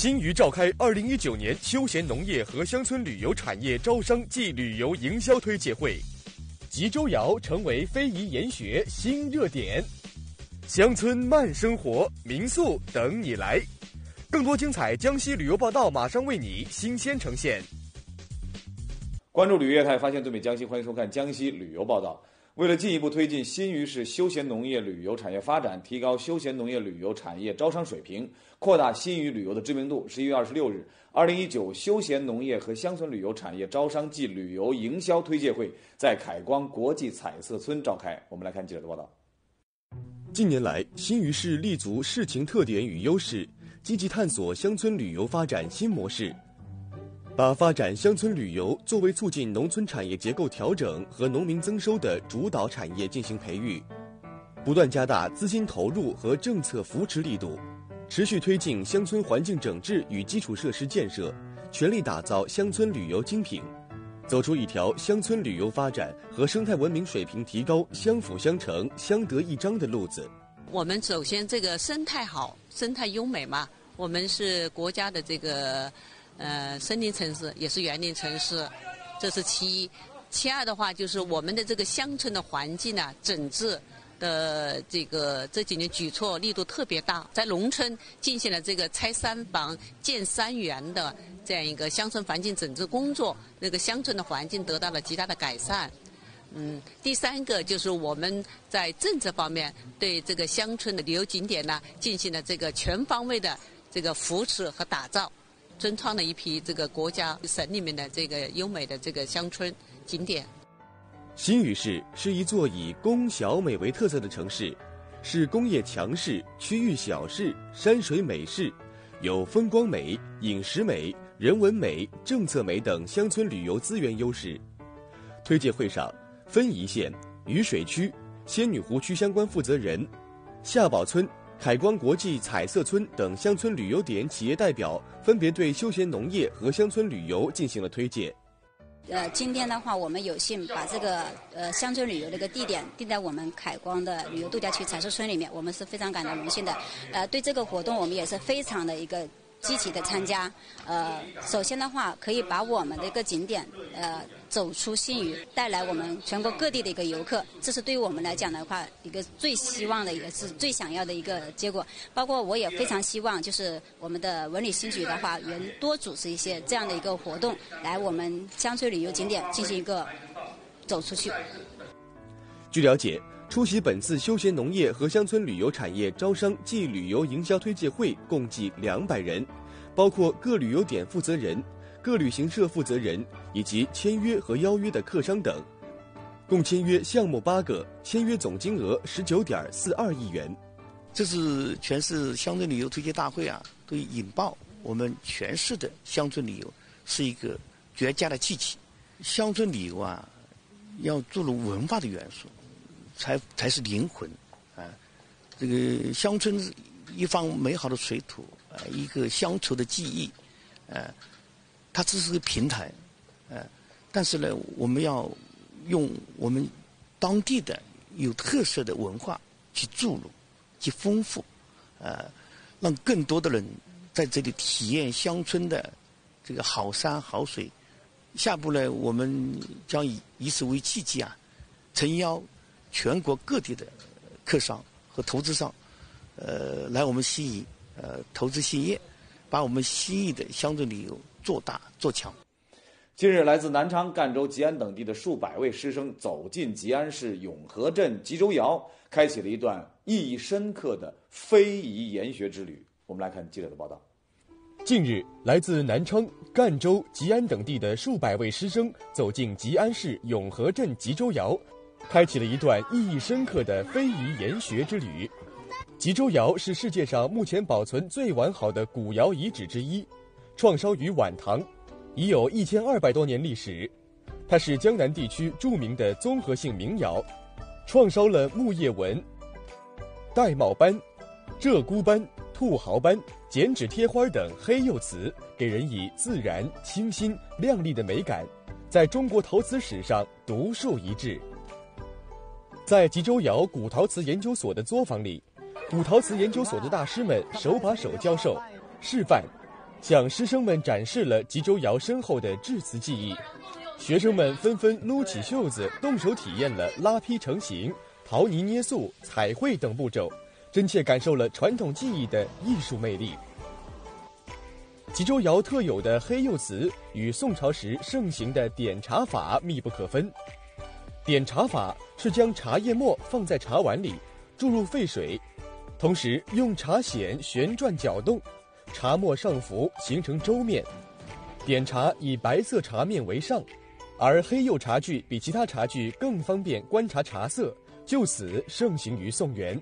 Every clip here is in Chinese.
新余召开二零一九年休闲农业和乡村旅游产业招商暨旅游营销推介会，吉州窑成为非遗研学新热点，乡村慢生活民宿等你来，更多精彩江西旅游报道马上为你新鲜呈现。关注旅业态，发现最美江西，欢迎收看江西旅游报道。为了进一步推进新余市休闲农业旅游产业发展，提高休闲农业旅游产业招商水平，扩大新余旅游的知名度，十一月二十六日，二零一九休闲农业和乡村旅游产业招商暨旅游营销推介会在凯光国际彩色村召开。我们来看记者的报道。近年来，新余市立足市情特点与优势，积极探索乡村旅游发展新模式。把发展乡村旅游作为促进农村产业结构调整和农民增收的主导产业进行培育，不断加大资金投入和政策扶持力度，持续推进乡村环境整治与基础设施建设，全力打造乡村旅游精品，走出一条乡村旅游发展和生态文明水平提高相辅相成、相得益彰的路子。我们首先这个生态好，生态优美嘛，我们是国家的这个。呃，森林城市也是园林城市，这是其一。其二的话，就是我们的这个乡村的环境呢，整治的这个这几年举措力度特别大，在农村进行了这个拆三房建三园的这样一个乡村环境整治工作，那个乡村的环境得到了极大的改善。嗯，第三个就是我们在政策方面对这个乡村的旅游景点呢，进行了这个全方位的这个扶持和打造。增创了一批这个国家省里面的这个优美的这个乡村景点。新余市是一座以工小美为特色的城市，是工业强市、区域小市、山水美市，有风光美、饮食美、人文美、政策美等乡村旅游资源优势。推介会上，分宜县、渝水区、仙女湖区相关负责人，下堡村。凯光国际彩色村等乡村旅游点企业代表分别对休闲农业和乡村旅游进行了推介。呃，今天的话，我们有幸把这个呃乡村旅游的一个地点定在我们凯光的旅游度假区彩色村里面，我们是非常感到荣幸的。呃，对这个活动，我们也是非常的一个。积极的参加，呃，首先的话可以把我们的一个景点，呃，走出新余，带来我们全国各地的一个游客，这是对于我们来讲的话，一个最希望的，也是最想要的一个结果。包括我也非常希望，就是我们的文旅新局的话，能多组织一些这样的一个活动，来我们乡村旅游景点进行一个走出去。据了解。出席本次休闲农业和乡村旅游产业招商暨旅游营销推介会共计两百人，包括各旅游点负责人、各旅行社负责人以及签约和邀约的客商等，共签约项目八个，签约总金额十九点四二亿元。这是全市乡村旅游推介大会啊，对引爆我们全市的乡村旅游是一个绝佳的契机。乡村旅游啊，要注入文化的元素。才才是灵魂，啊，这个乡村一方美好的水土，啊，一个乡愁的记忆，啊，它只是个平台，啊，但是呢，我们要用我们当地的有特色的文化去注入，去丰富，啊，让更多的人在这里体验乡村的这个好山好水。下步呢，我们将以以此为契机啊，诚邀。全国各地的客商和投资商，呃，来我们西宜呃投资兴业，把我们西宜的乡村旅游做大做强。近日，来自南昌、赣州、吉安等地的数百位师生走进吉安市永和镇吉州窑，开启了一段意义深刻的非遗研学之旅。我们来看记者的报道。近日，来自南昌、赣州、吉安等地的数百位师生走进吉安市永和镇吉州窑。开启了一段意义深刻的非遗研学之旅。吉州窑是世界上目前保存最完好的古窑遗址之一，创烧于晚唐，已有一千二百多年历史。它是江南地区著名的综合性名窑，创烧了木叶纹、玳瑁斑、鹧鸪斑、兔毫斑、剪纸贴花等黑釉瓷，给人以自然、清新、亮丽的美感，在中国陶瓷史上独树一帜。在吉州窑古陶瓷研究所的作坊里，古陶瓷研究所的大师们手把手教授、示范，向师生们展示了吉州窑深厚的制瓷技艺。学生们纷纷撸起袖子，动手体验了拉坯成型、陶泥捏塑、彩绘等步骤，真切感受了传统技艺的艺术魅力。吉州窑特有的黑釉瓷与宋朝时盛行的点茶法密不可分。点茶法是将茶叶末放在茶碗里，注入沸水，同时用茶筅旋转搅动，茶末上浮形成粥面。点茶以白色茶面为上。而黑釉茶具比其他茶具更方便观察茶色，就此盛行于宋元。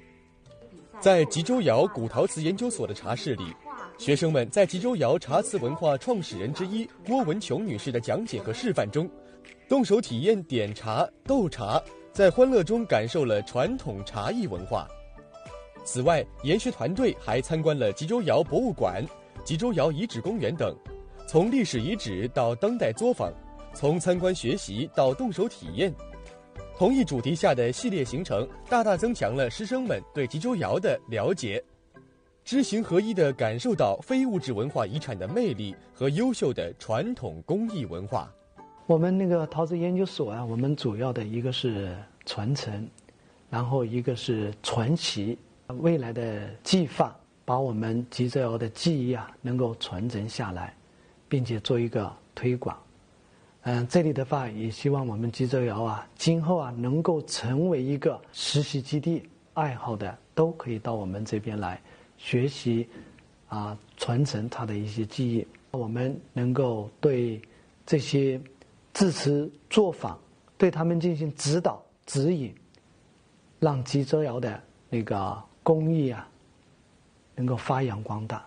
在吉州窑古陶瓷研究所的茶室里，学生们在吉州窑茶瓷文化创始人之一郭文琼女士的讲解和示范中，动手体验点茶、斗茶，在欢乐中感受了传统茶艺文化。此外，研学团队还参观了吉州窑博物馆、吉州窑遗址公园等，从历史遗址到当代作坊。从参观学习到动手体验，同一主题下的系列行程，大大增强了师生们对吉州窑的了解，知行合一地感受到非物质文化遗产的魅力和优秀的传统工艺文化。我们那个陶瓷研究所啊，我们主要的一个是传承，然后一个是传奇，未来的技法，把我们吉州窑的技艺啊能够传承下来，并且做一个推广。嗯，这里的话也希望我们吉州窑啊，今后啊能够成为一个实习基地，爱好的都可以到我们这边来学习，啊，传承它的一些技艺。我们能够对这些支持作坊，对他们进行指导指引，让吉州窑的那个工艺啊，能够发扬光大。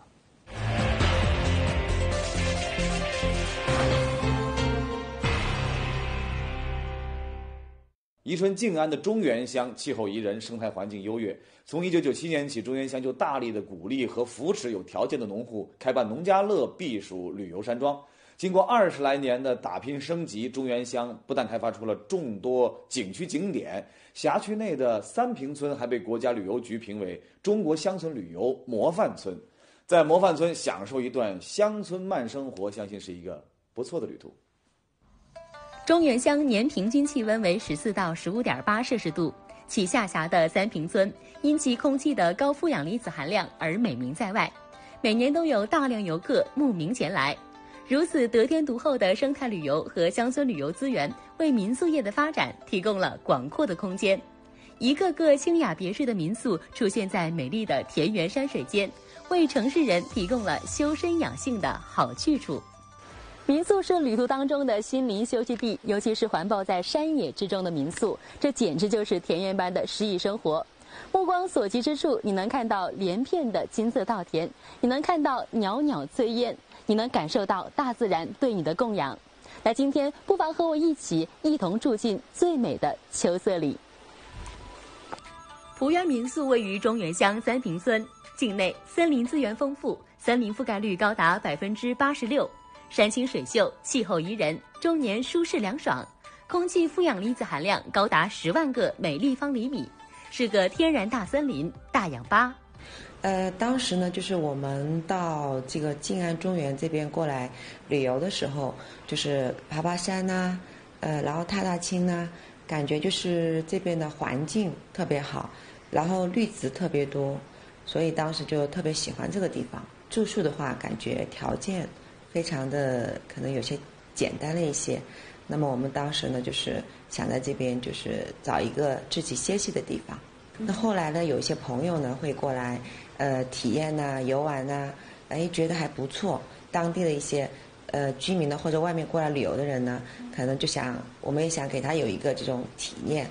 宜春静安的中原乡气候宜人，生态环境优越。从1997年起，中原乡就大力的鼓励和扶持有条件的农户开办农家乐避暑旅游山庄。经过二十来年的打拼升级，中原乡不但开发出了众多景区景点，辖区内的三平村还被国家旅游局评为中国乡村旅游模范村。在模范村享受一段乡村慢生活，相信是一个不错的旅途。中原乡年平均气温为十四到十五点八摄氏度，其下辖的三平村因其空气的高负氧离子含量而美名在外，每年都有大量游客慕名前来。如此得天独厚的生态旅游和乡村旅游资源，为民宿业的发展提供了广阔的空间。一个个清雅别致的民宿出现在美丽的田园山水间，为城市人提供了修身养性的好去处。民宿是旅途当中的心灵休息地，尤其是环抱在山野之中的民宿，这简直就是田园般的诗意生活。目光所及之处，你能看到连片的金色稻田，你能看到袅袅炊烟，你能感受到大自然对你的供养。那今天，不妨和我一起，一同住进最美的秋色里。浦园民宿位于中原乡三平村境内，森林资源丰富，森林覆盖率高达百分之八十六。山清水秀，气候宜人，终年舒适凉爽，空气负氧离子含量高达十万个每立方厘米，是个天然大森林、大氧吧。呃，当时呢，就是我们到这个静安中原这边过来旅游的时候，就是爬爬山呐，呃，然后踏踏青呐，感觉就是这边的环境特别好，然后绿植特别多，所以当时就特别喜欢这个地方。住宿的话，感觉条件。非常的可能有些简单了一些，那么我们当时呢，就是想在这边就是找一个自己歇息的地方。那后来呢，有一些朋友呢会过来，呃，体验呐、游玩呐，哎，觉得还不错。当地的一些呃居民呢，或者外面过来旅游的人呢，可能就想，我们也想给他有一个这种体验，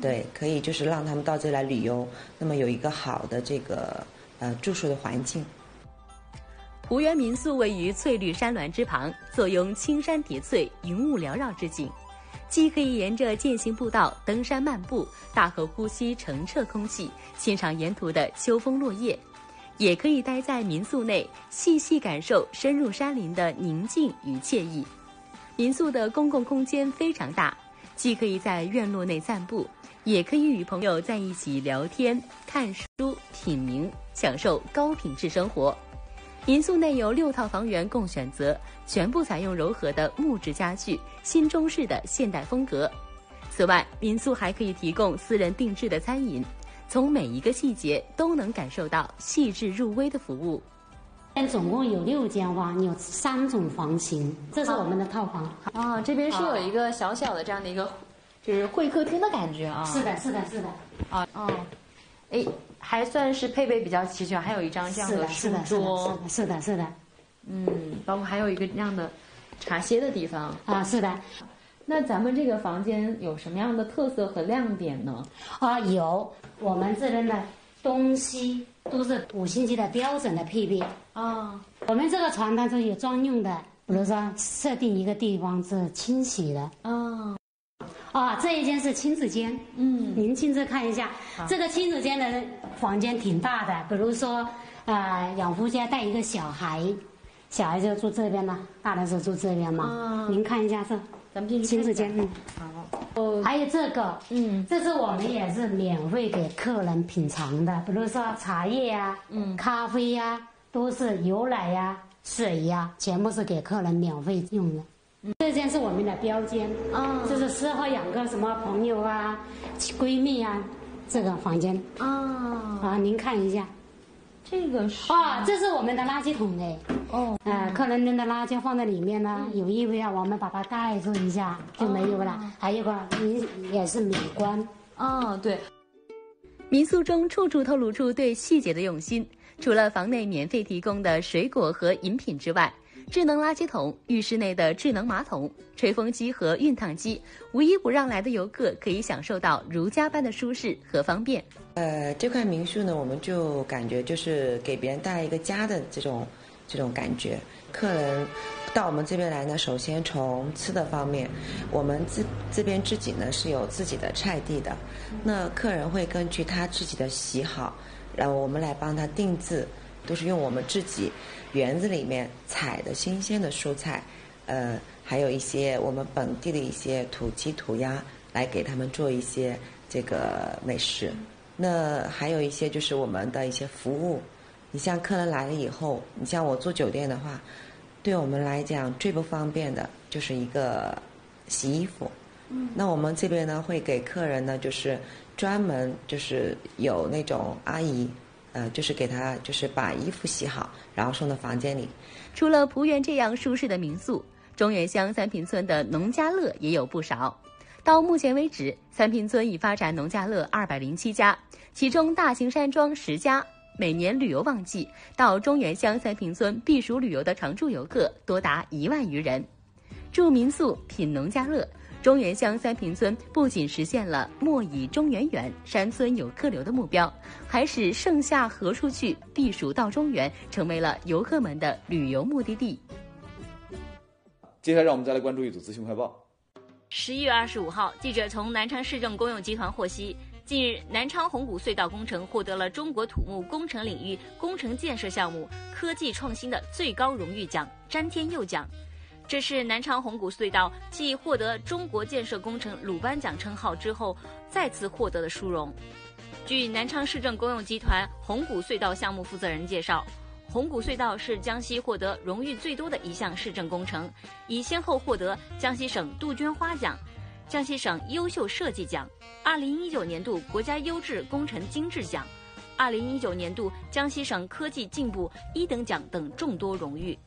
对，可以就是让他们到这来旅游，那么有一个好的这个呃住宿的环境。湖园民宿位于翠绿山峦之旁，坐拥青山叠翠、云雾缭绕之景，既可以沿着践行步道登山漫步，大口呼吸澄澈空气，欣赏沿途的秋风落叶；也可以待在民宿内，细细感受深入山林的宁静与惬意。民宿的公共空间非常大，既可以在院落内散步，也可以与朋友在一起聊天、看书、品茗，享受高品质生活。民宿内有六套房源供选择，全部采用柔和的木质家具，新中式的现代风格。此外，民宿还可以提供私人定制的餐饮，从每一个细节都能感受到细致入微的服务。总共有六间房，有三种房型，这是我们的套房。啊，这边是有一个小小的这样的一个，就是会客厅的感觉啊。是的，是的，是的。啊，哦，哎。还算是配备比较齐全，还有一张这样的书桌，是的，是的，嗯，包括还有一个这样的茶歇的地方啊，是的。那咱们这个房间有什么样的特色和亮点呢？啊，有，我们这边的东西都是五星级的标准的配备啊。我们这个床单是有专用的，比如说设定一个地方是清洗的啊。啊，这一间是亲子间，嗯，您亲自看一下，这个亲子间的房间挺大的。比如说，呃，养父家带一个小孩，小孩就住这边了，大的是住这边嘛。啊，您看一下这，咱们进去亲子间，嗯，好。哦，还有这个，嗯，这是我们也是免费给客人品尝的，比如说茶叶呀，嗯，咖啡呀，都是牛奶呀、水呀，全部是给客人免费用的。这间是我们的标间，啊，就是适合养个什么朋友啊、闺蜜啊，这个房间。啊，啊，您看一下，这个是。啊，这是我们的垃圾桶哎，哦，呃，客人扔的垃圾放在里面呢，有异味啊，我们把它盖住一下就没有了。还有个，也是美观，哦，对，民宿中处处透露出对细节的用心，除了房内免费提供的水果和饮品之外。智能垃圾桶、浴室内的智能马桶、吹风机和熨烫机，无一不让来的游客可以享受到如家般的舒适和方便。呃，这块民宿呢，我们就感觉就是给别人带来一个家的这种这种感觉。客人到我们这边来呢，首先从吃的方面，我们这这边自己呢是有自己的菜地的，那客人会根据他自己的喜好，然后我们来帮他定制，都是用我们自己。园子里面采的新鲜的蔬菜，呃，还有一些我们本地的一些土鸡土鸭，来给他们做一些这个美食。那还有一些就是我们的一些服务。你像客人来了以后，你像我住酒店的话，对我们来讲最不方便的就是一个洗衣服。嗯。那我们这边呢，会给客人呢，就是专门就是有那种阿姨。呃，就是给他，就是把衣服洗好，然后送到房间里。除了蒲园这样舒适的民宿，中原乡三平村的农家乐也有不少。到目前为止，三平村已发展农家乐二百零七家，其中大型山庄十家。每年旅游旺季，到中原乡三平村避暑旅游的常住游客多达一万余人。住民宿，品农家乐。中原乡三平村不仅实现了“莫以中原远，山村有客流”的目标，还使盛夏何处去，避暑到中原成为了游客们的旅游目的地。接下来，让我们再来关注一组资讯快报。十一月二十五号，记者从南昌市政公用集团获悉，近日南昌红谷隧道工程获得了中国土木工程领域工程建设项目科技创新的最高荣誉奖——詹天佑奖。这是南昌红谷隧道继获得中国建设工程鲁班奖称号之后，再次获得的殊荣。据南昌市政公用集团红谷隧道项目负责人介绍，红谷隧道是江西获得荣誉最多的一项市政工程，已先后获得江西省杜鹃花奖、江西省优秀设计奖、二零一九年度国家优质工程精致奖、二零一九年度江西省科技进步一等奖等众多荣誉。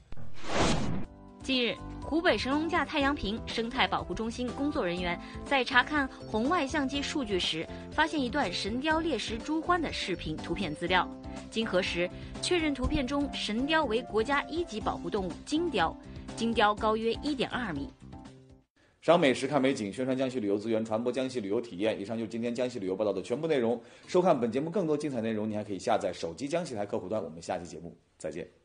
近日，湖北神农架太阳坪生态保护中心工作人员在查看红外相机数据时，发现一段神雕猎食朱鹮的视频图片资料。经核实，确认图片中神雕为国家一级保护动物金雕，金雕高约一点二米。赏美食、看美景，宣传江西旅游资源，传播江西旅游体验。以上就是今天江西旅游报道的全部内容。收看本节目更多精彩内容，你还可以下载手机江西台客户端。我们下期节目再见。